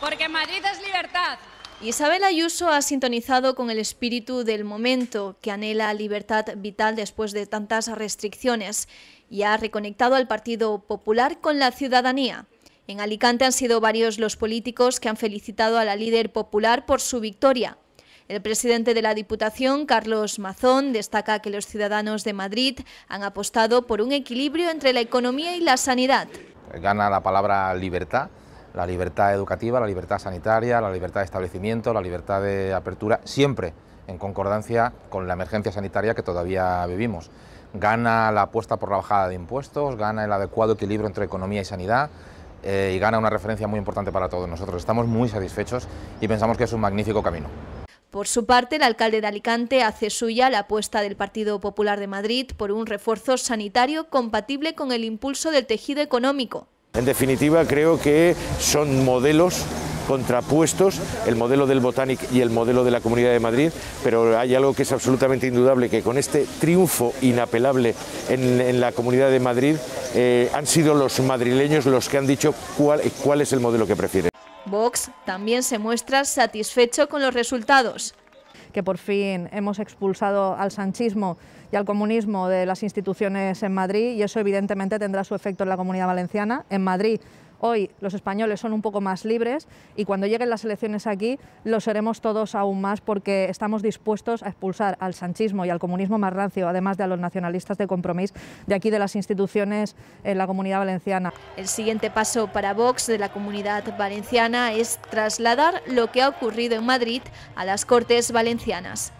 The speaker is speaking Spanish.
Porque Madrid es libertad. Isabel Ayuso ha sintonizado con el espíritu del momento, que anhela libertad vital después de tantas restricciones, y ha reconectado al Partido Popular con la ciudadanía. En Alicante han sido varios los políticos que han felicitado a la líder popular por su victoria. El presidente de la Diputación, Carlos Mazón, destaca que los ciudadanos de Madrid han apostado por un equilibrio entre la economía y la sanidad. Gana la palabra libertad la libertad educativa, la libertad sanitaria, la libertad de establecimiento, la libertad de apertura, siempre en concordancia con la emergencia sanitaria que todavía vivimos. Gana la apuesta por la bajada de impuestos, gana el adecuado equilibrio entre economía y sanidad eh, y gana una referencia muy importante para todos nosotros. Estamos muy satisfechos y pensamos que es un magnífico camino. Por su parte, el alcalde de Alicante hace suya la apuesta del Partido Popular de Madrid por un refuerzo sanitario compatible con el impulso del tejido económico. En definitiva, creo que son modelos contrapuestos, el modelo del Botanic y el modelo de la Comunidad de Madrid, pero hay algo que es absolutamente indudable, que con este triunfo inapelable en, la Comunidad de Madrid eh, han sido los madrileños los que han dicho cuál, cuál es el modelo que prefieren. Vox también se muestra satisfecho con los resultados que por fin hemos expulsado al sanchismo y al comunismo de las instituciones en Madrid y eso evidentemente tendrá su efecto en la comunidad valenciana. En Madrid Hoy los españoles son un poco más libres y cuando lleguen las elecciones aquí lo seremos todos aún más porque estamos dispuestos a expulsar al sanchismo y al comunismo más rancio, además de a los nacionalistas de compromiso de aquí de las instituciones en la comunidad valenciana. El siguiente paso para Vox de la comunidad valenciana es trasladar lo que ha ocurrido en Madrid a las Cortes Valencianas.